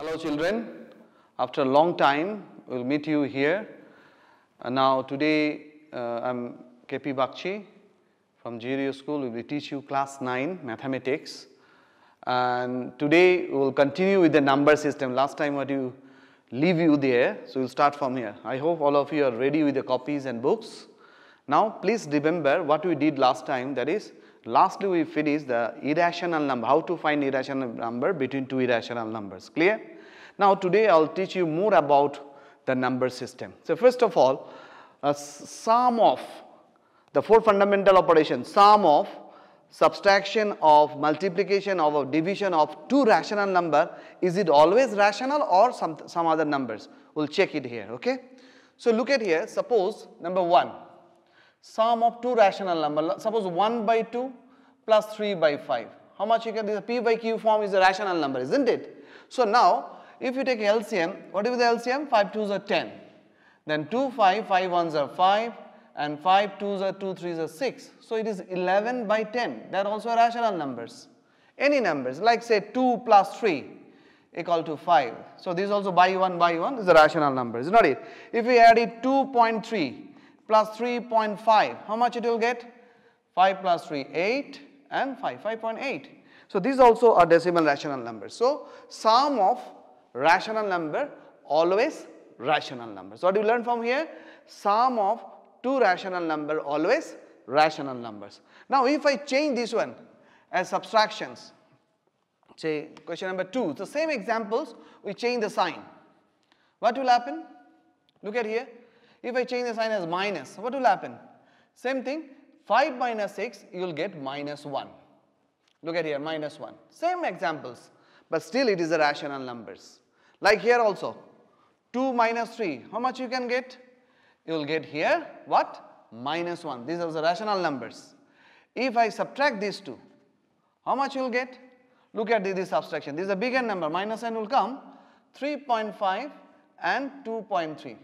Hello children, after a long time we'll meet you here. Uh, now today uh, I'm KP Bakshi from GRU school, we will teach you class 9 mathematics and today we'll continue with the number system. Last time what you leave you there, so we'll start from here. I hope all of you are ready with the copies and books. Now please remember what we did last time that is lastly we finish the irrational number, how to find irrational number between two irrational numbers, clear? Now today I'll teach you more about the number system. So first of all, a sum of the four fundamental operations, sum of subtraction of multiplication of division of two rational number, is it always rational or some, some other numbers? We'll check it here, okay? So look at here, suppose number 1, sum of two rational number, suppose 1 by 2 plus 3 by 5. How much you get this p by q form is a rational number, isn't it? So now, if you take LCM, what is the LCM? 5 2s are 10. Then 2 5, 5 1s are 5 and 5 2s are 2 3s are 6. So it is 11 by 10. They are also rational numbers. Any numbers like say 2 plus 3 equal to 5. So this also by 1 by 1 is a rational number, is not it? If we add it 2.3 plus 3.5, how much it will get? 5 plus 3, 8 and 5, 5.8. So these also are decimal rational numbers. So sum of rational number always rational number. So what do you learn from here? Sum of two rational number always rational numbers. Now if I change this one as subtractions, say question number 2, the same examples we change the sign. What will happen? Look at here. If I change the sign as minus, what will happen? Same thing, 5 minus 6, you will get minus 1. Look at here, minus 1. Same examples, but still it is a rational numbers. Like here also, 2 minus 3, how much you can get? You will get here, what? Minus 1. These are the rational numbers. If I subtract these two, how much you will get? Look at this subtraction. This is a bigger number, minus n will come, 3.5 and 2.3.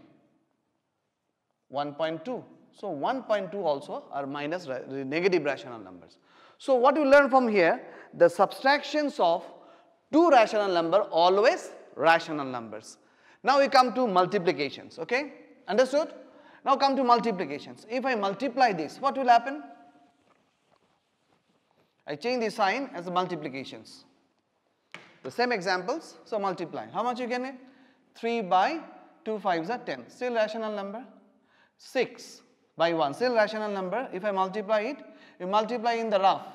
1.2. So 1.2 also are minus negative rational numbers. So what you learn from here, the subtractions of two rational number always rational numbers. Now we come to multiplications, okay? Understood? Now come to multiplications. If I multiply this, what will happen? I change the sign as multiplications. The same examples, so multiply. How much you get? 3 by 2 5s are 10. Still rational number. 6 by 1, still rational number. If I multiply it, you multiply in the rough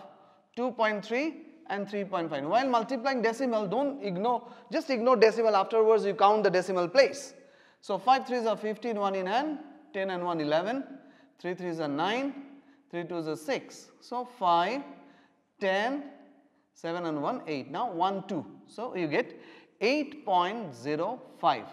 2.3 and 3.5. While multiplying decimal, don't ignore, just ignore decimal. Afterwards, you count the decimal place. So 5 3s are 15, 1 in hand, 10 and 1, 11, 3 3s are 9, 3 2s are 6. So 5, 10, 7 and 1, 8. Now 1, 2. So you get 8.05.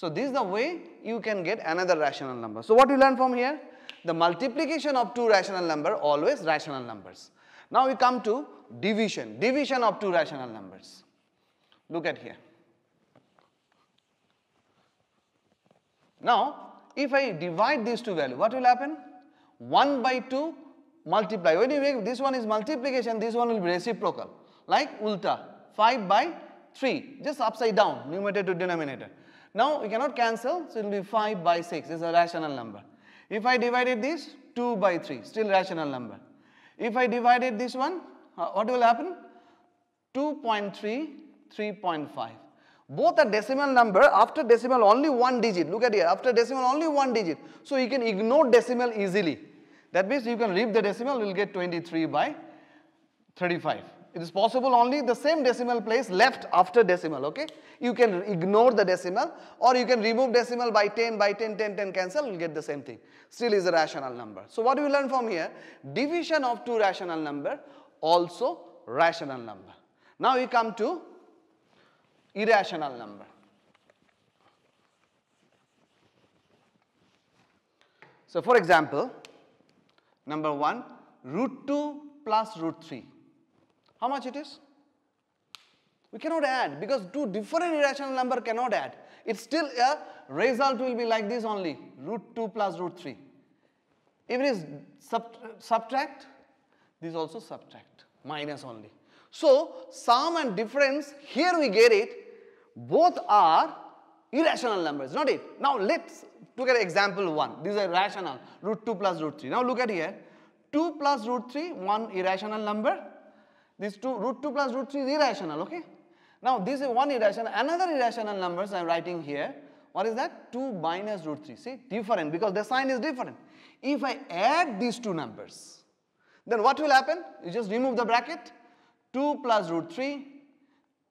So this is the way you can get another rational number. So what you learn from here? The multiplication of two rational number always rational numbers. Now we come to division, division of two rational numbers. Look at here. Now if I divide these two values, what will happen? 1 by 2 multiply. When you make this one is multiplication, this one will be reciprocal. Like ulta, 5 by 3, just upside down, numerator to denominator. Now we cannot cancel, so it will be 5 by 6, this is a rational number. If I divided this, 2 by 3, still rational number. If I divided this one, uh, what will happen? 2.3, 3.5. Both are decimal number, after decimal only one digit, look at here, after decimal only one digit. So you can ignore decimal easily. That means you can leave the decimal, you will get 23 by 35. It is possible only the same decimal place left after decimal, okay? You can ignore the decimal or you can remove decimal by 10, by 10, 10, 10 cancel, you'll get the same thing. Still is a rational number. So what do we learn from here? Division of two rational number, also rational number. Now we come to irrational number. So for example, number 1, root 2 plus root 3. How much it is? We cannot add because two different irrational number cannot add. It's still a result will be like this only, root 2 plus root 3. If it is sub subtract, this also subtract, minus only. So, sum and difference, here we get it, both are irrational numbers, not it. Now let's look at example 1. These are rational, root 2 plus root 3. Now look at here, 2 plus root 3, one irrational number. This 2, root 2 plus root 3 is irrational, okay? Now this is one irrational, another irrational numbers I am writing here. What is that? 2 minus root 3. See, different because the sign is different. If I add these two numbers, then what will happen? You just remove the bracket. 2 plus root 3,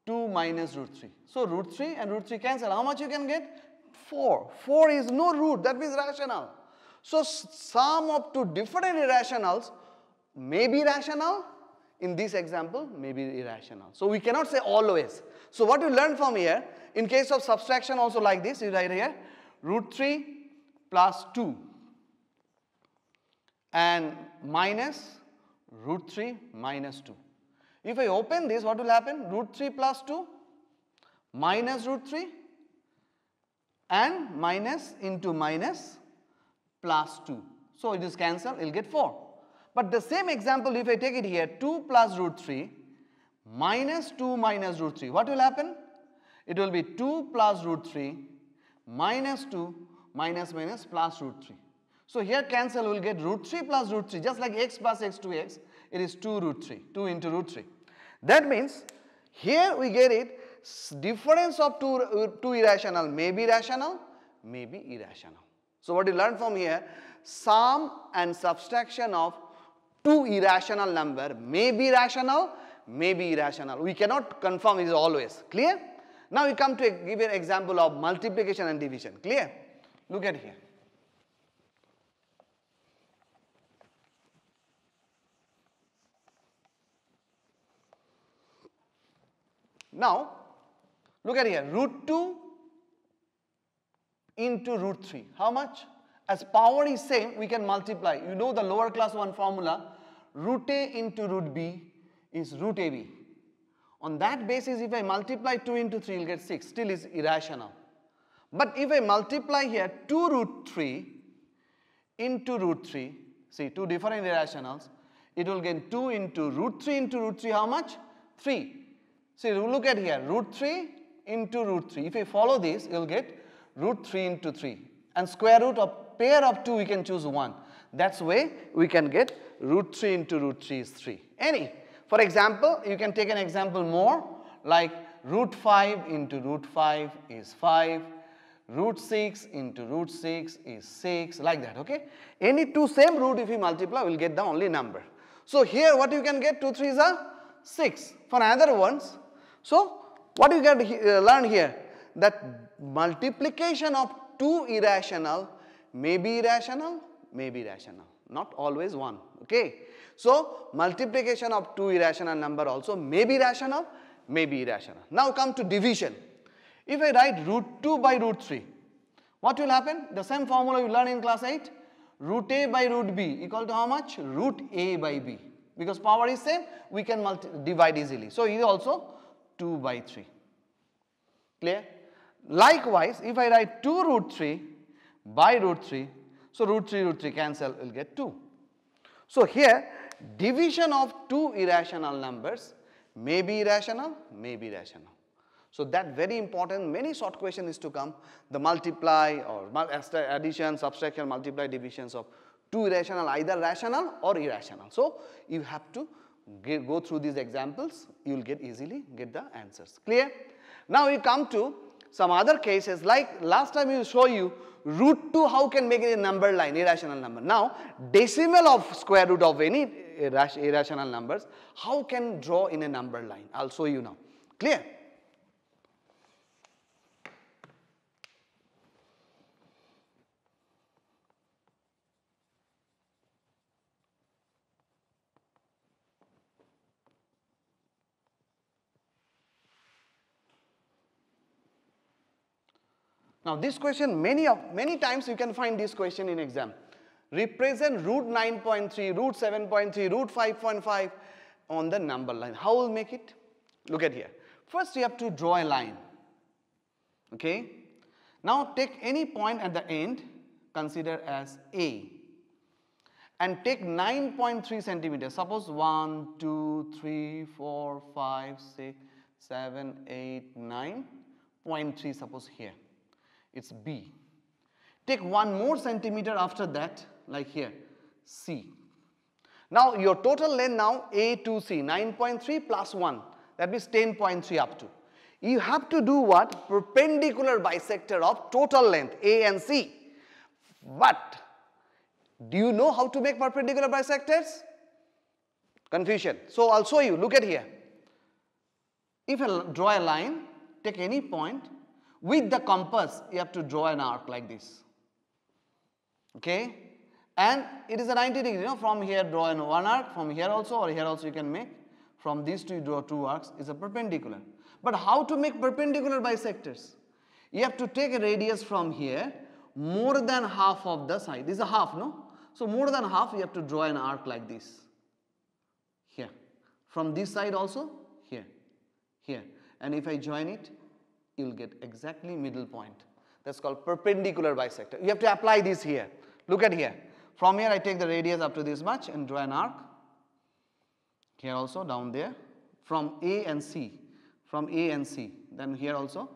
2 minus root 3. So root 3 and root 3 cancel. How much you can get? 4. 4 is no root, that means rational. So sum of two different irrationals may be rational, in this example may be irrational. So we cannot say always. So what you learn from here, in case of subtraction also like this, you write here, root 3 plus 2 and minus root 3 minus 2. If I open this, what will happen? Root 3 plus 2 minus root 3 and minus into minus plus 2. So it is cancelled, you will get 4. But the same example, if I take it here, 2 plus root 3 minus 2 minus root 3, what will happen? It will be 2 plus root 3 minus 2 minus minus plus root 3. So here cancel will get root 3 plus root 3 just like x plus x to x it is 2 root 3 2 into root 3. That means here we get it difference of two, uh, two irrational may be rational may be irrational. So what you learn from here sum and subtraction of two irrational number may be rational may be irrational. We cannot confirm it is always clear. Now we come to a, give an example of multiplication and division clear. Look at here. Now, look at here, root 2 into root 3. How much? As power is same, we can multiply. You know the lower class 1 formula, root a into root b is root ab. On that basis, if I multiply 2 into 3, you'll get 6. Still is irrational. But if I multiply here 2 root 3 into root 3, see two different irrationals, it will get 2 into root 3 into root 3, how much? 3. See, look at here, root 3 into root 3. If you follow this, you'll get root 3 into 3. And square root of pair of 2, we can choose 1. That's way we can get root 3 into root 3 is 3. Any. For example, you can take an example more like root 5 into root 5 is 5. Root 6 into root 6 is 6 like that okay. Any two same root if you multiply will get the only number. So here what you can get 2 3s are 6. For other ones so, what you get uh, learn here that multiplication of two irrational may be irrational, may be rational, not always one. Okay. So, multiplication of two irrational number also may be rational, may be irrational. Now come to division. If I write root 2 by root 3, what will happen? The same formula you learn in class 8. Root a by root b equal to how much? Root a by b. Because power is same, we can divide easily. So, it also 2 by 3. Clear? Likewise, if I write 2 root 3 by root 3, so root 3 root 3 cancel, will get 2. So here, division of two irrational numbers may be irrational, may be rational. So that very important, many short question is to come, the multiply or addition, subtraction, multiply, divisions of two irrational, either rational or irrational. So you have to get, go through these examples, you will get easily get the answers. Clear? Now we come to some other cases like last time we show you root 2 how can make it a number line, irrational number. Now decimal of square root of any irrational numbers, how can draw in a number line? I'll show you now. Clear? Now this question many of many times you can find this question in exam. Represent root 9.3, root 7.3, root 5.5 on the number line. How will make it? Look at here. First you have to draw a line. Okay. Now take any point at the end consider as A and take 9.3 centimeters. Suppose 1, 2, 3, 4, 5, 6, 7, 8, 9 0.3 suppose here. It's B. Take one more centimeter after that like here C. Now your total length now A to C 9.3 plus 1 that means 10.3 up to. You have to do what? Perpendicular bisector of total length A and C. But do you know how to make perpendicular bisectors? Confusion. So I'll show you. Look at here. If I draw a line, take any point, with the compass you have to draw an arc like this. Okay? And it is a 90 degree, you know, from here draw an one arc, from here also or here also you can make. From these two you draw two arcs, is a perpendicular. But how to make perpendicular bisectors? You have to take a radius from here, more than half of the side. This is a half, no? So more than half you have to draw an arc like this. Here. From this side also, here, here. And if I join it, you'll get exactly middle point. That's called perpendicular bisector. You have to apply this here. Look at here. From here I take the radius up to this much and draw an arc. Here also down there. From A and C. From A and C. Then here also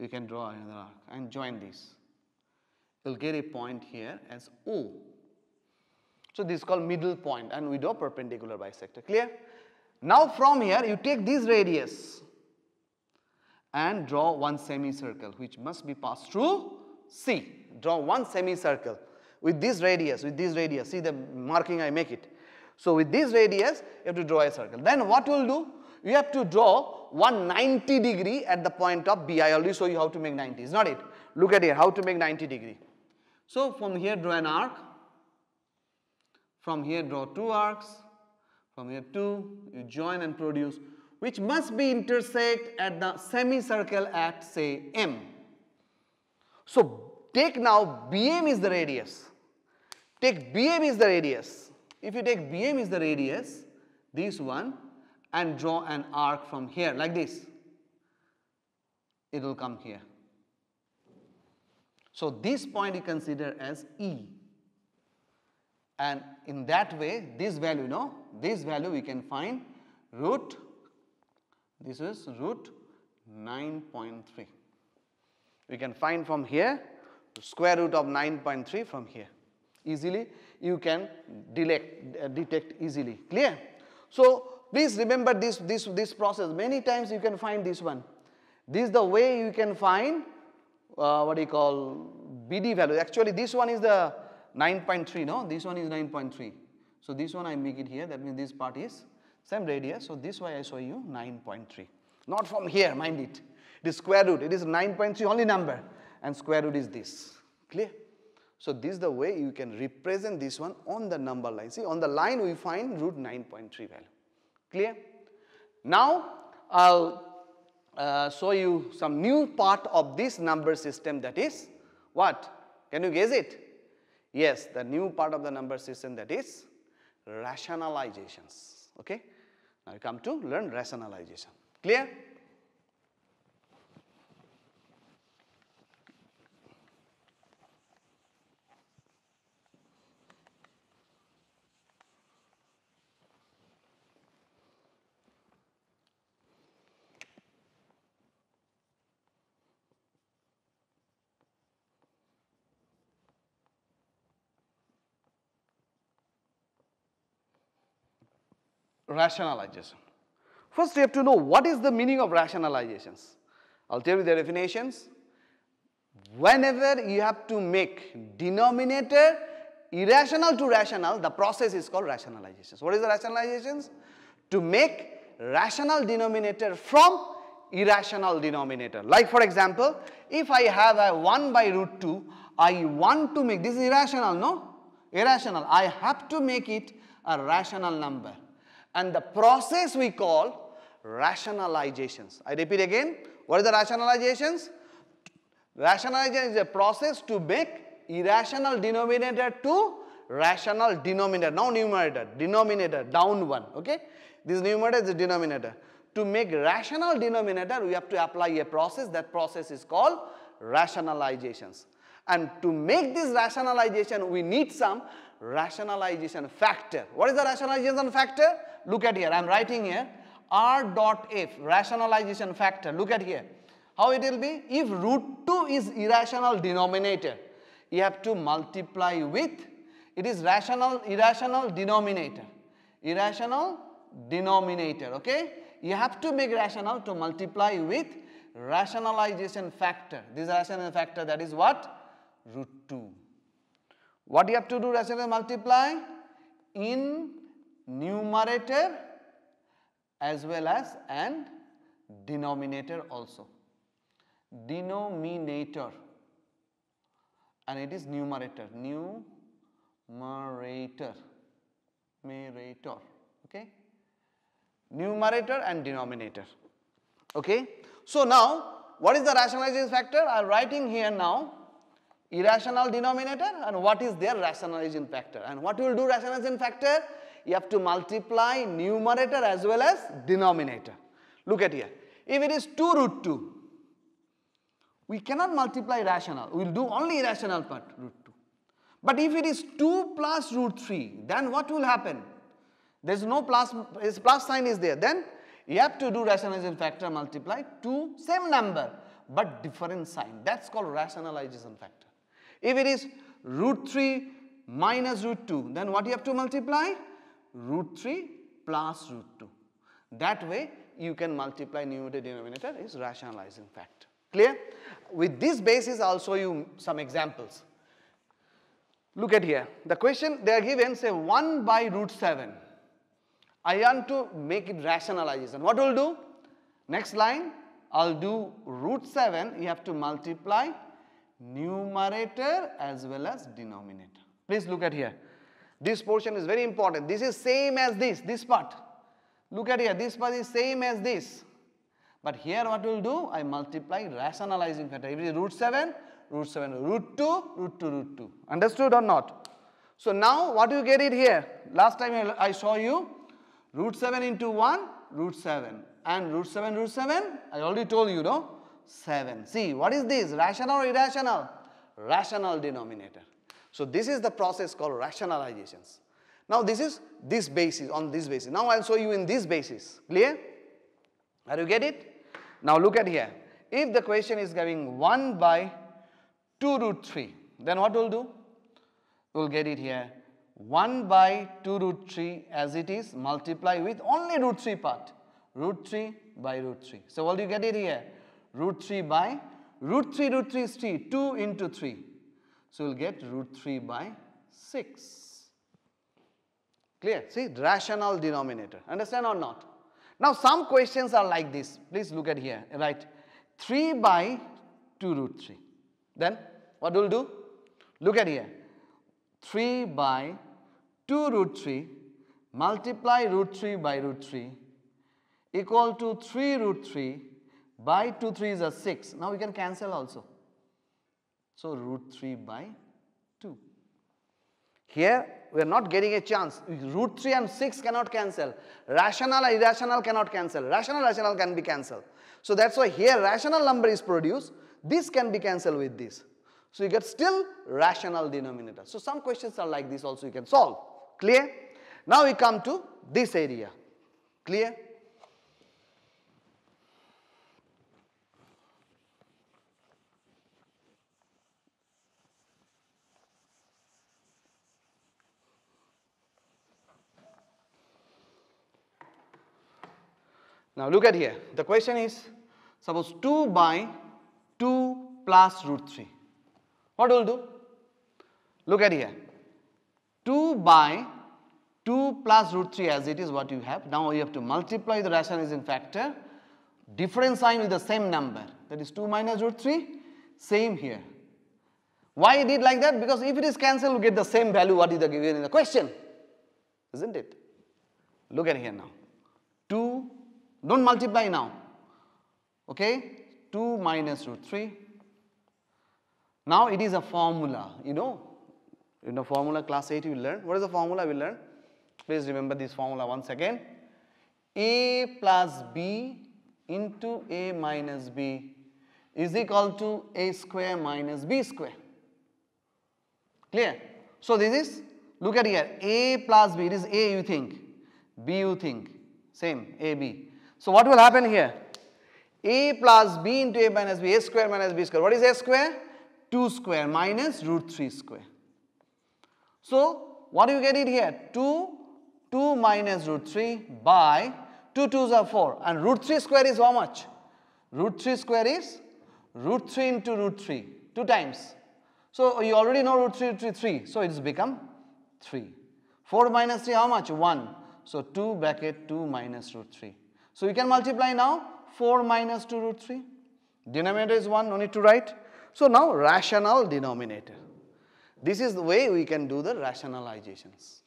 you can draw another arc and join this. You'll get a point here as O. So this is called middle point and we do perpendicular bisector. Clear? Now from here you take this radius and draw one semicircle which must be passed through C. Draw one semicircle with this radius, with this radius. See the marking I make it. So with this radius, you have to draw a circle. Then what you will do? You have to draw 190 degree at the point of B. I already show you how to make 90. Is not it? Look at here, how to make 90 degree. So from here draw an arc. From here draw two arcs. From here two, you join and produce which must be intersect at the semicircle at say M. So take now BM is the radius. Take BM is the radius. If you take BM is the radius, this one and draw an arc from here like this, it will come here. So this point you consider as E. And in that way, this value, no, this value we can find root this is root 9.3. We can find from here square root of 9.3 from here. Easily you can delect, uh, detect easily. Clear? So please remember this, this, this process. Many times you can find this one. This is the way you can find uh, what do you call BD value. Actually this one is the 9.3, no? This one is 9.3. So this one I make it here. That means this part is same radius. So this way I show you 9.3. Not from here, mind it. It is square root. It is 9.3 only number. And square root is this. Clear? So this is the way you can represent this one on the number line. See, on the line we find root 9.3 value. Clear? Now, I'll uh, show you some new part of this number system that is what? Can you guess it? Yes, the new part of the number system that is rationalizations. Okay? Now we come to learn rationalization. Clear? Rationalization. First, you have to know what is the meaning of rationalizations. I'll tell you the definitions. Whenever you have to make denominator irrational to rational, the process is called rationalizations. What is the rationalizations? To make rational denominator from irrational denominator. Like for example, if I have a 1 by root 2, I want to make, this is irrational, no? Irrational. I have to make it a rational number and the process we call rationalizations. I repeat again, what is the rationalizations? Rationalization is a process to make irrational denominator to rational denominator, now numerator, denominator, down one, okay? This numerator is the denominator. To make rational denominator, we have to apply a process, that process is called rationalizations. And to make this rationalization, we need some rationalization factor. What is the rationalization factor? Look at here, I am writing here R dot F, rationalization factor. Look at here. How it will be? If root 2 is irrational denominator, you have to multiply with, it is rational, irrational denominator. Irrational denominator, okay? You have to make rational to multiply with rationalization factor. This rationalization factor that is what? Root 2. What you have to do rational multiply? In numerator as well as and denominator also. Denominator and it is numerator, numerator, numerator, okay? Numerator and denominator, okay? So now, what is the rationalization factor? I am writing here now irrational denominator and what is their rationalization factor and what will do rationalization factor? You have to multiply numerator as well as denominator. Look at here. If it is 2 root 2, we cannot multiply rational. We will do only irrational part, root 2. But if it is 2 plus root 3, then what will happen? There is no plus, plus sign is there. Then you have to do rationalization factor multiply two same number but different sign. That's called rationalization factor. If it is root 3 minus root 2, then what you have to multiply? Root 3 plus root 2. That way you can multiply numerator denominator is rationalizing factor. Clear? With this basis I'll show you some examples. Look at here. The question they are given say 1 by root 7. I want to make it rationalization. What will do? Next line I'll do root 7 you have to multiply numerator as well as denominator. Please look at here. This portion is very important. This is same as this, this part. Look at here, this part is same as this. But here what we will do? I multiply rationalizing factor. If it is root 7, root 7, root 2, root 2, root 2. Understood or not? So now what do you get it here? Last time I saw you root 7 into 1, root 7. And root 7, root 7, I already told you, no? 7. See, what is this? Rational or irrational? Rational denominator. So this is the process called rationalizations. Now this is this basis, on this basis. Now I'll show you in this basis. Clear? Are you get it? Now look at here. If the question is giving 1 by 2 root 3, then what we'll do? We'll get it here. 1 by 2 root 3 as it is, multiply with only root 3 part. Root 3 by root 3. So what do you get it here? root 3 by root 3 root 3 is 3 2 into 3 so we'll get root 3 by 6 clear? See rational denominator. Understand or not? Now some questions are like this. Please look at here right? 3 by 2 root 3 then what we'll do? Look at here. 3 by 2 root 3 multiply root 3 by root 3 equal to 3 root 3 by 2 3 is a 6. Now we can cancel also. So root 3 by 2. Here we are not getting a chance. Root 3 and 6 cannot cancel. Rational irrational cannot cancel. Rational rational can be cancelled. So that's why here rational number is produced. This can be cancelled with this. So you get still rational denominator. So some questions are like this also you can solve. Clear? Now we come to this area. Clear? Now look at here. The question is suppose 2 by 2 plus root 3. What will do? Look at here. 2 by 2 plus root 3 as it is what you have. Now you have to multiply the rationalizing factor. Different sign with the same number. That is 2 minus root 3. Same here. Why it did like that? Because if it is cancelled, you get the same value what is the given in the question. Isn't it? Look at here now. 2 don't multiply now. Okay? 2 minus root 3. Now it is a formula, you know. In the formula class 8 you will learn. What is the formula we learn? Please remember this formula once again. A plus B into A minus B is equal to A square minus B square. Clear? So this is, look at here, A plus B, it is A you think, B you think, same, A, B. So what will happen here? a plus b into a minus b, a square minus b square. What is a square? 2 square minus root 3 square. So, what do you get it here? 2, 2 minus root 3 by 2 2s are 4 and root 3 square is how much? Root 3 square is root 3 into root 3, 2 times. So, you already know root 3, root 3, 3. So, it's become 3. 4 minus 3 how much? 1. So, 2 bracket 2 minus root 3. So, you can multiply now 4 minus 2 root 3. Denominator is 1, no need to write. So, now rational denominator. This is the way we can do the rationalizations.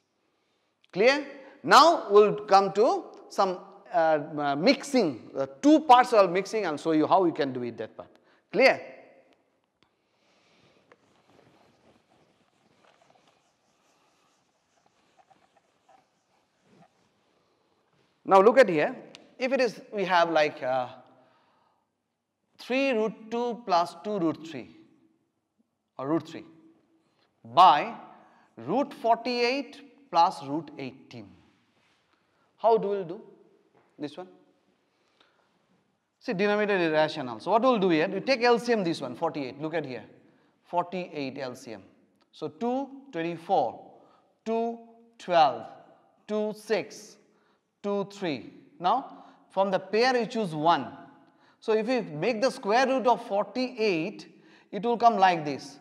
Clear? Now, we will come to some uh, uh, mixing, uh, two parts of mixing and show you how you can do it that part. Clear? Now look at here, if it is, we have like uh, 3 root 2 plus 2 root 3 or root 3 by root 48 plus root 18. How do we do this one? See denominator is rational. So what we'll do here, we take LCM this one 48, look at here 48 LCM. So 2 24, 2 12, 2 6, 2 3. Now from the pair you choose 1. So if you make the square root of 48, it will come like this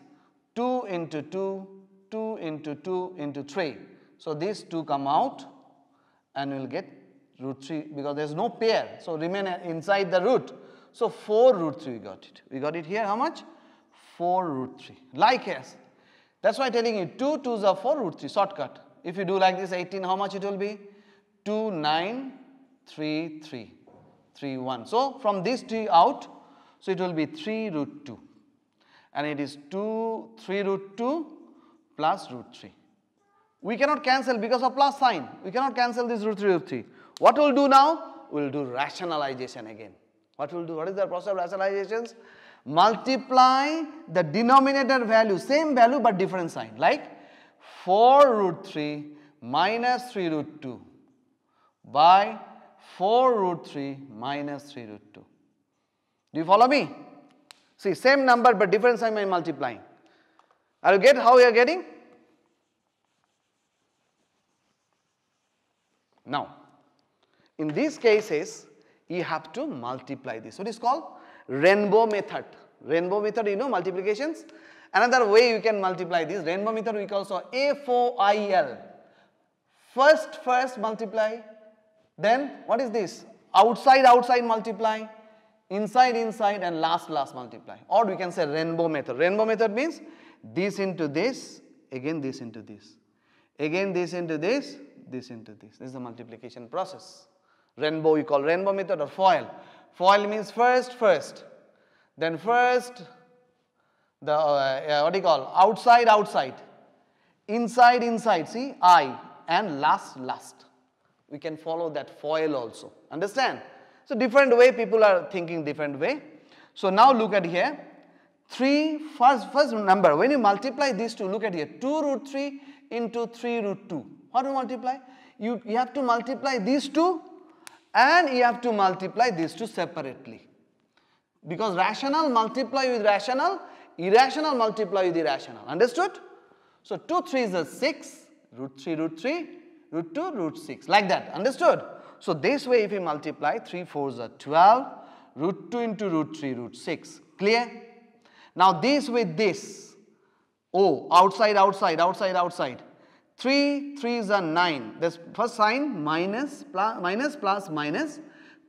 2 into 2, 2 into 2 into 3. So these two come out and we'll get root 3 because there's no pair. So remain inside the root. So 4 root 3 we got it. We got it here how much? 4 root 3. Like as. That's why I'm telling you 2 2s are 4 root 3 shortcut. If you do like this 18 how much it will be? 2 9 3 3 3 1. So from this 3 out so it will be 3 root 2 and it is 2 3 root 2 plus root 3. We cannot cancel because of plus sign. We cannot cancel this root 3 root 3. What we'll do now? We'll do rationalization again. What we'll do? What is the process of rationalizations? Multiply the denominator value, same value but different sign. Like 4 root 3 minus 3 root 2 by 4 root 3 minus 3 root 2. Do you follow me? See, same number but different sign by multiplying. Are you get how you are getting? Now, in these cases, you have to multiply this. What is called? Rainbow method. Rainbow method, you know, multiplications. Another way you can multiply this, rainbow method we call so A4IL. First, first multiply. Then, what is this? Outside, outside multiply. Inside, inside and last, last multiply. Or we can say rainbow method. Rainbow method means this into this, again this into this. Again this into this, this into this. This is the multiplication process. Rainbow we call rainbow method or FOIL. FOIL means first, first. Then first, the uh, what do you call outside, outside. Inside, inside. See, I and last, last. We can follow that FOIL also. Understand? So different way people are thinking different way. So now look at here. 3 first, first number when you multiply these two look at here 2 root 3 into 3 root 2. How do you multiply? You, you have to multiply these two and you have to multiply these two separately. Because rational multiply with rational, irrational multiply with irrational. Understood? So 2 3 is a 6, root 3 root 3, root 2 root 6 like that. Understood? So this way if you multiply 3 4 is a 12, root 2 into root 3 root 6. Clear? Now this with this, Oh, outside, outside, outside, outside. 3, 3 is a 9. This first sign minus, plus, minus, plus, minus.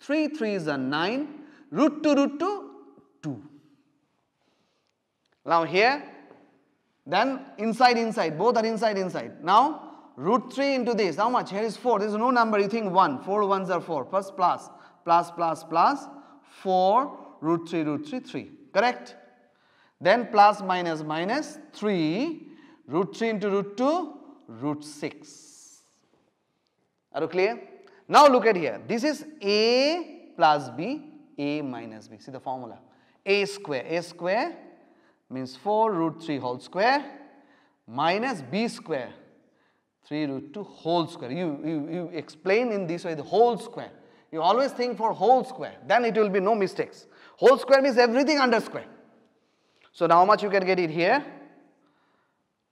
3, 3 is a 9. Root 2, root 2, 2. Now here, then inside, inside. Both are inside, inside. Now, root 3 into this. How much? Here is 4. There is no number. You think 1. 4 ones are 4. Plus, plus, plus, plus. 4, root 3, root 3, 3. Correct? Then plus minus minus 3, root 3 into root 2, root 6. Are you clear? Now look at here. This is A plus B, A minus B. See the formula. A square. A square means 4 root 3 whole square minus B square 3 root 2 whole square. You, you, you explain in this way the whole square. You always think for whole square. Then it will be no mistakes. Whole square means everything under square. So now how much you can get it here?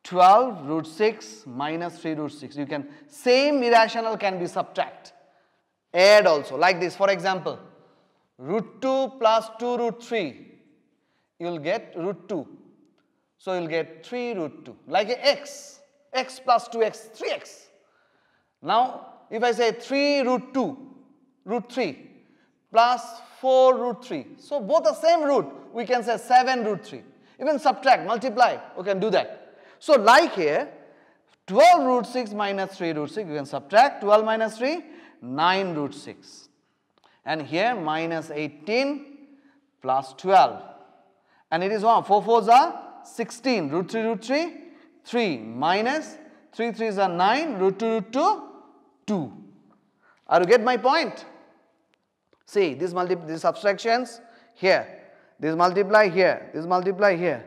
12 root 6 minus 3 root 6. You can, same irrational can be subtract. Add also, like this. For example, root 2 plus 2 root 3. You will get root 2. So you will get 3 root 2. Like a x. x plus 2x, 3x. Now, if I say 3 root 2, root 3 plus 4 root 3. So both the same root. We can say 7 root 3. Even subtract, multiply, we can do that. So like here, 12 root 6 minus 3 root 6, you can subtract 12 minus 3, 9 root 6. And here minus 18 plus 12. And it is 1, 4 4s are 16, root 3 root 3, 3 minus 3 3s are 9, root 2 root 2, 2. Are you get my point? See, these, multi these subtractions here this multiply here, this multiply here.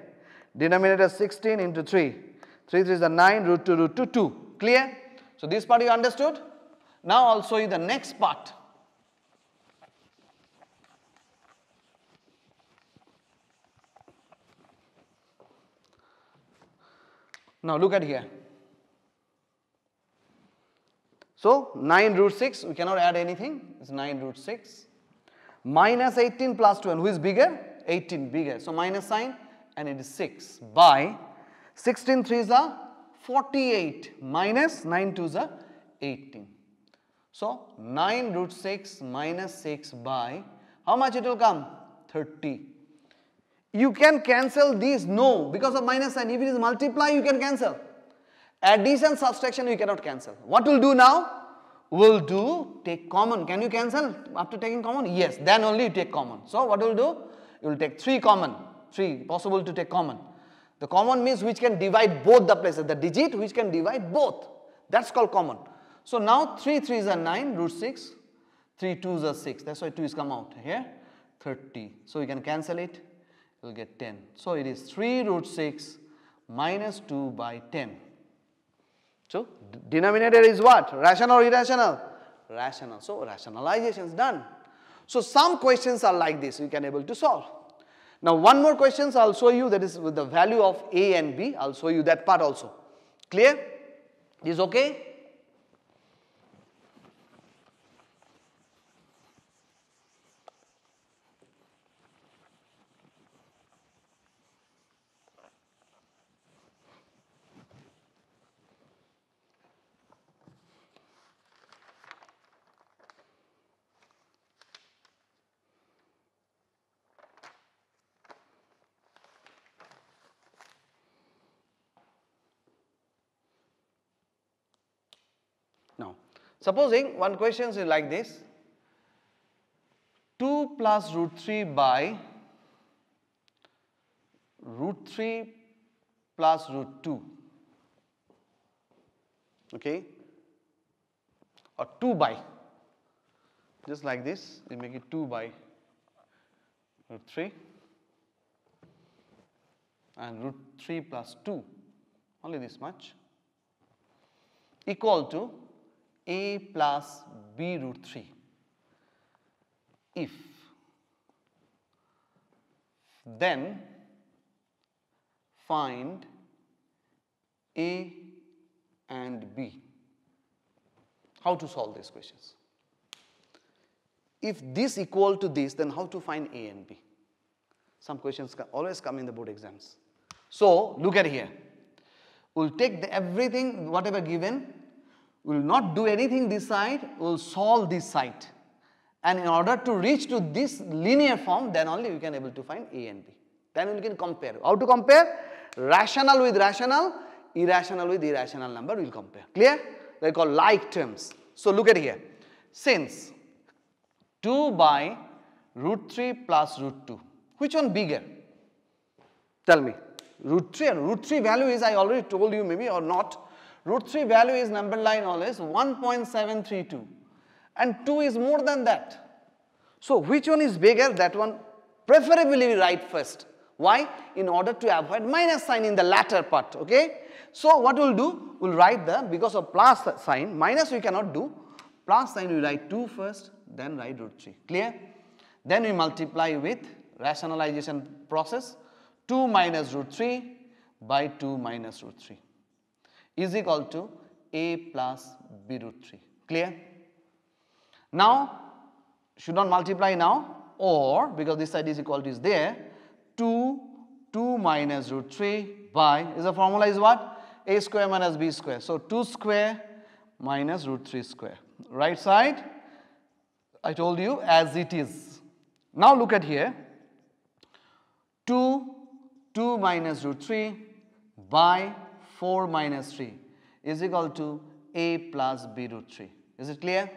Denominator 16 into 3. 3 3 is a 9, root 2, root 2, 2. Clear? So this part you understood? Now I'll show you the next part. Now look at here. So 9 root 6, we cannot add anything. It's 9 root 6. Minus 18 plus 2, and who is bigger? 18 bigger. So minus sign and it is 6 by 16 3s are 48 minus 9 2s are 18. So 9 root 6 minus 6 by how much it will come? 30. You can cancel these? No, because of minus sign. If it is multiply, you can cancel. Addition, subtraction, you cannot cancel. What will do now? Will do take common. Can you cancel after taking common? Yes, then only you take common. So what will do? you will take 3 common, 3 possible to take common. The common means which can divide both the places, the digit which can divide both. That's called common. So now 3 3s are 9, root 6, 3 2s are 6. That's why 2 is come out here, 30. So you can cancel it, you will get 10. So it is 3 root 6 minus 2 by 10. So denominator is what? Rational or irrational? Rational. So rationalization is done. So some questions are like this, you can able to solve. Now one more questions I'll show you that is with the value of A and B, I'll show you that part also. Clear? Is okay? Now, supposing one question is like this. 2 plus root 3 by root 3 plus root 2 okay? Or 2 by. Just like this we make it 2 by root 3 and root 3 plus 2 only this much. Equal to a plus b root 3 if then find a and b. How to solve these questions? If this equal to this, then how to find a and b? Some questions always come in the board exams. So, look at here. We'll take the everything, whatever given, we will not do anything this side, we will solve this side. And in order to reach to this linear form, then only we can able to find A and B. Then we can compare. How to compare? Rational with rational, irrational with irrational number we will compare. Clear? They call like terms. So look at here. Since 2 by root 3 plus root 2, which one bigger? Tell me. Root 3 and root 3 value is I already told you maybe or not Root 3 value is number line always 1.732 and 2 is more than that. So which one is bigger? That one preferably we write first. Why? In order to avoid minus sign in the latter part. Okay. So what we'll do? We'll write the because of plus sign minus we cannot do plus sign we write 2 first then write root 3. Clear? Then we multiply with rationalization process 2 minus root 3 by 2 minus root 3 is equal to a plus b root 3. Clear? Now, should not multiply now or because this side is equal to is there 2 2 minus root 3 by is the formula is what a square minus b square. So, 2 square minus root 3 square. Right side I told you as it is. Now look at here 2 2 minus root 3 by 4 minus 3 is equal to a plus b root 3. Is it clear?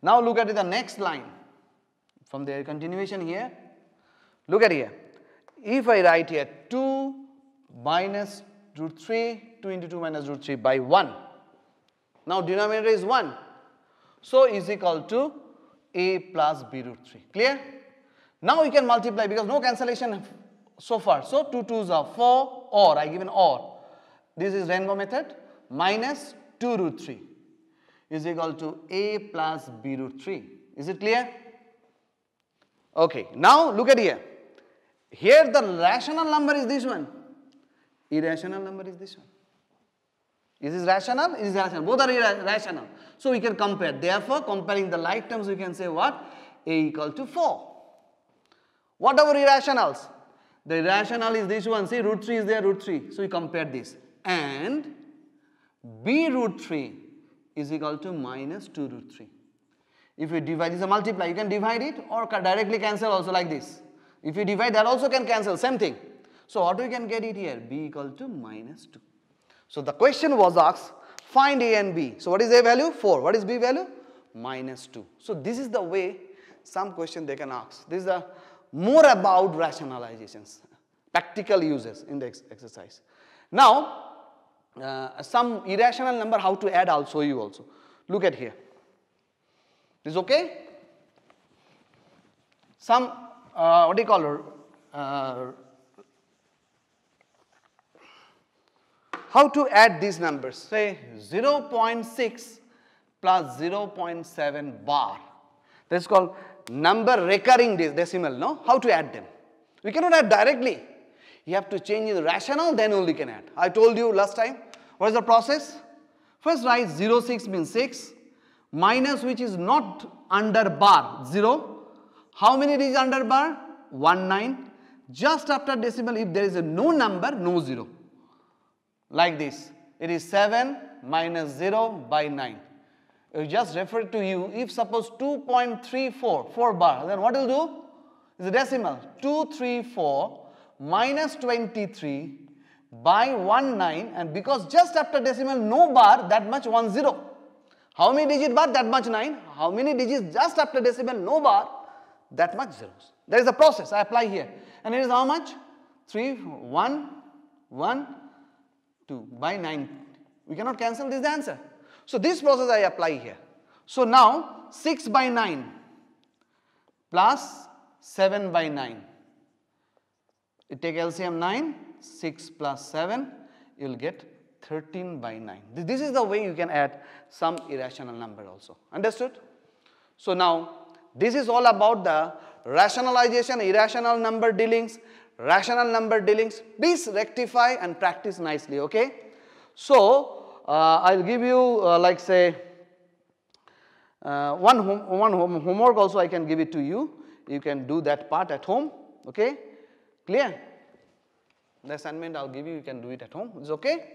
Now look at the next line from the continuation here. Look at here. If I write here 2 minus root 3, 2 into 2 minus root 3 by 1. Now denominator is 1. So is equal to a plus b root 3. Clear? Now we can multiply because no cancellation so far. So 2 2s are 4 or I give an or. This is rainbow method minus 2 root 3 is equal to a plus b root 3. Is it clear? Okay. Now look at here. Here the rational number is this one. Irrational number is this one. Is this rational? Is this rational? Both are irrational. So we can compare. Therefore, comparing the like terms, we can say what? A equal to 4. What about irrationals? The irrational is this one. See, root 3 is there, root 3. So we compare this. And b root 3 is equal to minus 2 root 3. If you divide, this is a multiply. You can divide it or directly cancel also like this. If you divide, that also can cancel. Same thing. So what we can get it here? b equal to minus 2. So the question was asked, find a and b. So what is a value? 4. What is b value? Minus 2. So this is the way some question they can ask. This is the more about rationalizations, practical uses in the ex exercise. Now, uh, some irrational number how to add I'll show you also. Look at here. This okay? Some, uh, what do you call it? Uh, how to add these numbers? Say 0.6 plus 0.7 bar. That's called number recurring decimal, no? How to add them? We cannot add directly. You have to change the rational, then only can add. I told you last time. What is the process? First write 0, 6 means 6, minus which is not under bar, 0. How many is under bar? 1, 9. Just after decimal, if there is a no number, no 0. Like this. It is 7 minus 0 by 9. I just refer to you, if suppose 2.34, 4 bar, then what will do? Is a decimal. 234 minus 23 by 1 9 and because just after decimal no bar that much 1 0. How many digit bar? That much 9. How many digits just after decimal no bar? That much zeros. There is a process I apply here. And it is how much? 3, 1, 1, 2 by 9. We cannot cancel this answer. So this process I apply here. So now 6 by 9 plus 7 by 9. You take LCM 9, 6 plus 7, you will get 13 by 9. This is the way you can add some irrational number also. Understood? So now, this is all about the rationalization, irrational number dealings, rational number dealings. Please rectify and practice nicely, okay? So, uh, I'll give you uh, like say, uh, one, one home homework also I can give it to you. You can do that part at home, okay? Clear? The assignment I'll give you, you can do it at home. Is okay?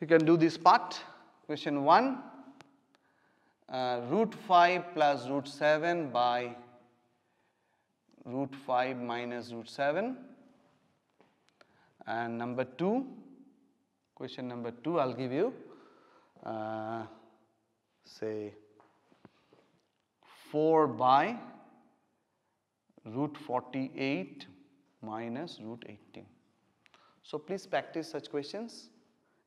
You can do this part. Question 1. Uh, root 5 plus root 7 by root 5 minus root 7. And number 2, question number 2 I'll give you, uh, say 4 by root 48 minus root 18. So please practice such questions.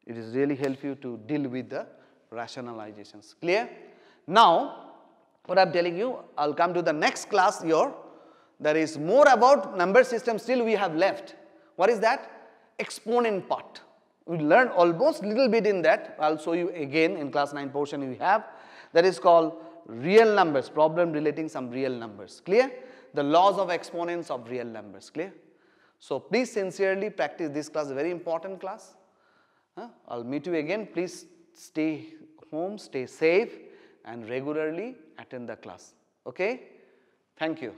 It is really help you to deal with the rationalizations. Clear? Now, what I am telling you, I will come to the next class here. There is more about number system still we have left. What is that? Exponent part. We learned almost little bit in that. I'll show you again in class 9 portion we have. That is called real numbers, problem relating some real numbers. Clear? The laws of exponents of real numbers. Clear? So please sincerely practice this class, very important class. Huh? I'll meet you again. Please stay home, stay safe and regularly attend the class. Okay? Thank you.